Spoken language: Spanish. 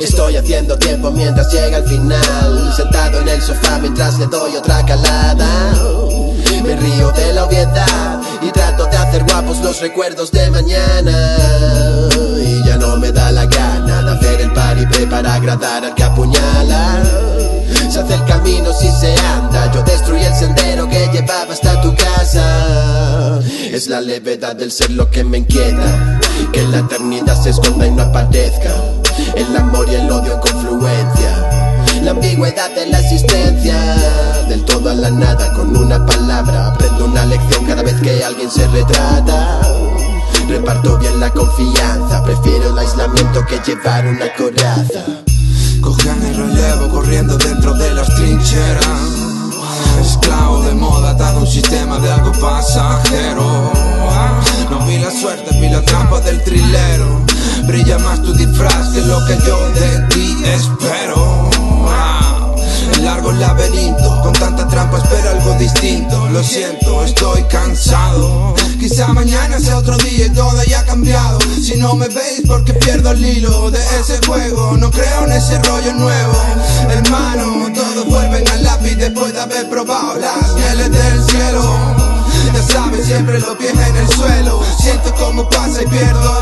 Estoy haciendo tiempo mientras llega el final. Sentado en el sofá mientras le doy otra calada. Me río de la obviedad Y trato de hacer guapos los recuerdos de mañana. Y ya no me da la gana de hacer el paripé para agradar al que apuñala. Se hace el camino si se anda. Yo destruí el sendero que llevaba hasta tu casa. Es la levedad del ser lo que me inquieta. Que la eternidad se esconda y no aparezca la nada, con una palabra. Aprendo una lección cada vez que alguien se retrata. Reparto bien la confianza, prefiero el aislamiento que llevar una coraza. Cojan el relevo corriendo dentro de las trincheras. Esclavo de moda, atado a un sistema de algo pasajero. No vi la suerte, vi la trampa del trilero. Brilla más tu disfraz que lo que yo de ti espero. El largo laberinto, con tanta trampa algo distinto. Lo siento, estoy cansado. Quizá mañana sea otro día y todo haya cambiado. Si no me veis, porque pierdo el hilo de ese juego. No creo en ese rollo nuevo. Hermano, todos vuelven al lápiz después de haber probado las mieles del cielo. Ya sabes, siempre los pies en el suelo. Siento como pasa y pierdo